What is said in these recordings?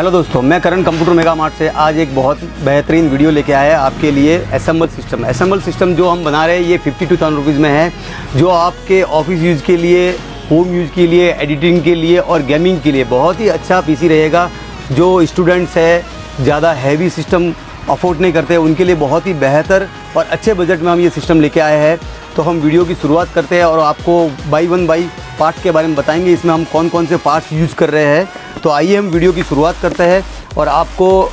Hello दोस्तों, मैं करण computer mega mart से आज एक बहुत बेहतरीन वीडियो लेके आया है आपके लिए असम्बल सिस्टम असम्बल सिस्टम जो हम बना रहे हैं, ये फिफ्टी टू थाउज़ेंड रुपीज़ में है, जो आपके ऑफ़िस यूज़ के लिए होम यूज़ के लिए एडिटिंग के लिए और गेमिंग के लिए बहुत ही अच्छा पीसी रहेगा, जो स्टूडेंट्स है, ज़्यादा हैवी सिस्टम अफोर्ड नहीं करते, उनके लिए बहुत ही बेहतर और अच्छे बजट में हम ये सिस्टम लेके आए हैं। तो हम वीडियो की शुरुआत करते हैं और आपको बाई वन बाई पार्ट के बारे में बताएँगे, इसमें हम कौन कौन से पार्ट्स यूज़ कर रहे हैं। तो आइए हम वीडियो की शुरुआत करते हैं और आपको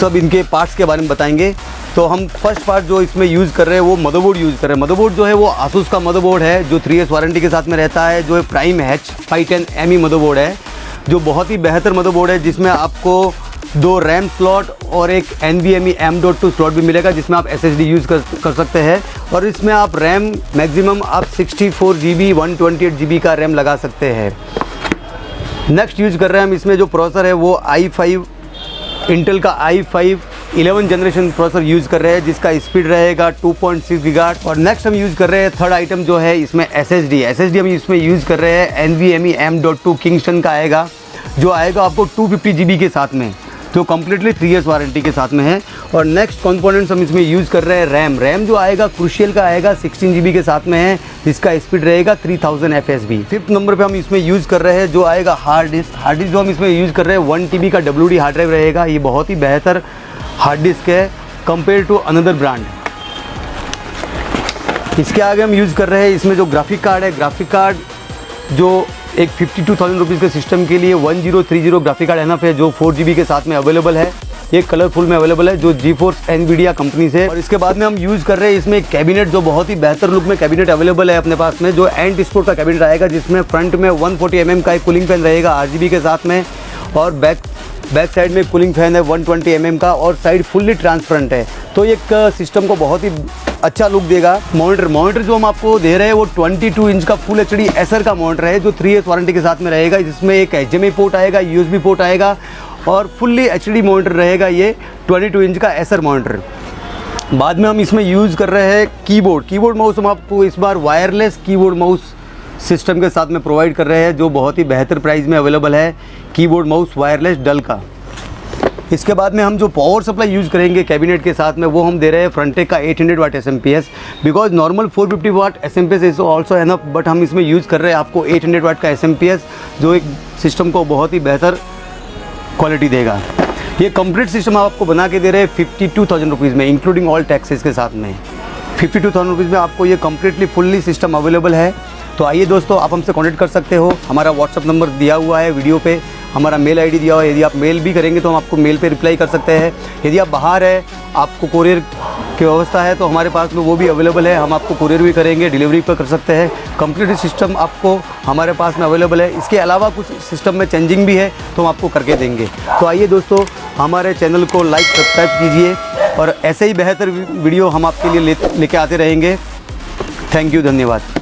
सब इनके पार्ट्स के बारे में बताएँगे। तो हम फ़र्स्ट पार्ट जो इसमें यूज़ कर रहे हैं, वो मदरबोर्ड यूज़ कर रहे हैं। मदरबोर्ड जो है, वो आसूस का मदरबोर्ड है, जो थ्री ईयर्स वारंटी के साथ में रहता है, जो prime H five ten M E motherboard है, जो बहुत ही बेहतर मदरबोर्ड है, जिसमें आपको दो रैम स्लॉट और एक N B M E M dot two slot भी मिलेगा, जिसमें आप एस एस डी यूज़ कर कर सकते हैं। और इसमें आप रैम मैक्सिमम आप sixty four G B one twenty eight G B का रैम लगा सकते हैं। नेक्स्ट यूज़ कर रहे हैं हम इसमें जो प्रोसेसर है वो आई फाइव इंटेल का I five eleven generation processor use कर रहे हैं, जिसका स्पीड रहेगा 2.6 पॉइंट और नेक्स्ट हम यूज़ कर रहे हैं थर्ड आइटम जो है इसमें एस एस डी हम इसमें यूज़ कर रहे हैं N V M E M dot two Kingston का आएगा, जो आएगा आपको टू फिफ्टी जी बी के साथ में। जो कम्प्लीटली थ्री ईयर्स वारंटी के साथ में है। और नेक्स्ट कंपोनेंट्स हम इसमें यूज़ कर रहे हैं रैम रैम जो आएगा क्रुशियल का आएगा सिक्सटीन जी के साथ में है। जिसका स्पीड रहेगा three thousand F S B fifth number पर हम इसमें यूज़ कर रहे हैं, जो आएगा हार्ड डिस्क हार्ड डिस्क जो हम इसमें यूज़ कर रहे हैं वन टी का डब्ल्यू डी हार्ड ड्राइव रहेगा। ये बहुत ही बेहतर हार्ड डिस्क है कंपेयर टू अनदर ब्रांड इसके आगे हम यूज़ कर रहे हैं, इसमें जो ग्राफिक कार्ड है ग्राफिक कार्ड जो एक फिफ्टी टू थाउज़ेंड रुपीज़ के सिस्टम के लिए one zero three zero graphic card enough है, जो फोर जी बी के साथ में अवेलेबल है। ये कलरफुल में अवेलेबल है, जो जी फोर्स एनवीडिया कंपनी से और इसके बाद में हम यूज़ कर रहे हैं इसमें कैबिनेट जो बहुत ही बेहतर लुक में कैबिनेट अवेलेबल है अपने पास में, जो एंड स्पोर्ट का कैबिनेट आएगा, जिसमें फ्रंट में वन फोर्टी mm का एक कूलिंग फ़ैन रहेगा आरजीबी के साथ में। और बैक बैक साइड में कूलिंग फ़ैन है वन ट्वेंटी mm का, और साइड फुल्ली ट्रांसपेरेंट है। तो एक सिस्टम को बहुत ही अच्छा लुक देगा। मॉनिटर मॉनिटर जो हम आपको दे रहे हैं, वो 22 इंच का फुल एच डी एसर का मॉनिटर है, जो थ्री ईयर्स वारंटी के साथ में रहेगा। जिसमें एक एच पोर्ट आएगा यूएसबी पोर्ट आएगा और फुल्ली एच डी मॉनिटर रहेगा ये 22 इंच का एसर मॉनिटर बाद में हम इसमें यूज़ कर रहे हैं कीबोर्ड कीबोर्ड माउस हम आपको इस बार वायरलेस कीबोर्ड माउस सिस्टम के साथ में प्रोवाइड कर रहे हैं, जो बहुत ही बेहतर प्राइस में अवेलेबल है। कीबोर्ड माउस वायरलेस डल का। इसके बाद में हम जो पावर सप्लाई यूज़ करेंगे कैबिनेट के साथ में, वो हम दे रहे हैं फ्रंटेक का 800 hundred watt S M P S because normal 450 watt S M P S is also ना बट हम इसमें यूज़ कर रहे हैं आपको 800 हंड्रेड वाट का एस एम पी एस जो एक सिस्टम को बहुत ही बेहतर क्वालिटी देगा। ये कंप्लीट सिस्टम आपको बना के दे रहे हैं फिफ्टी टू थाउज़ेंड रुपीज़ में इंक्लूडिंग ऑल टैक्सेस के साथ में। फिफ्टी टू थाउज़ेंड रुपीज़ में आपको ये कम्प्लीटली फुल्ली सिस्टम अवेलेबल है। तो आइए दोस्तों, आप हमसे कॉन्टेक्ट कर सकते हो। हमारा व्हाट्सअप नंबर दिया हुआ है वीडियो पे। हमारा मेल आईडी दिया हुआ है। यदि आप मेल भी करेंगे तो हम आपको मेल पे रिप्लाई कर सकते हैं। यदि आप बाहर है, आपको कोरियर की व्यवस्था है तो हमारे पास में वो भी अवेलेबल है। हम आपको कुरियर भी करेंगे डिलीवरी पर कर सकते हैं। कंप्यूटर सिस्टम आपको हमारे पास में अवेलेबल है। इसके अलावा कुछ सिस्टम में चेंजिंग भी है तो हम आपको करके देंगे। तो आइए दोस्तों, हमारे चैनल को लाइक सब्सक्राइब कीजिए और ऐसे ही बेहतर वीडियो हम आपके लिए लेके आते रहेंगे। थैंक यू धन्यवाद।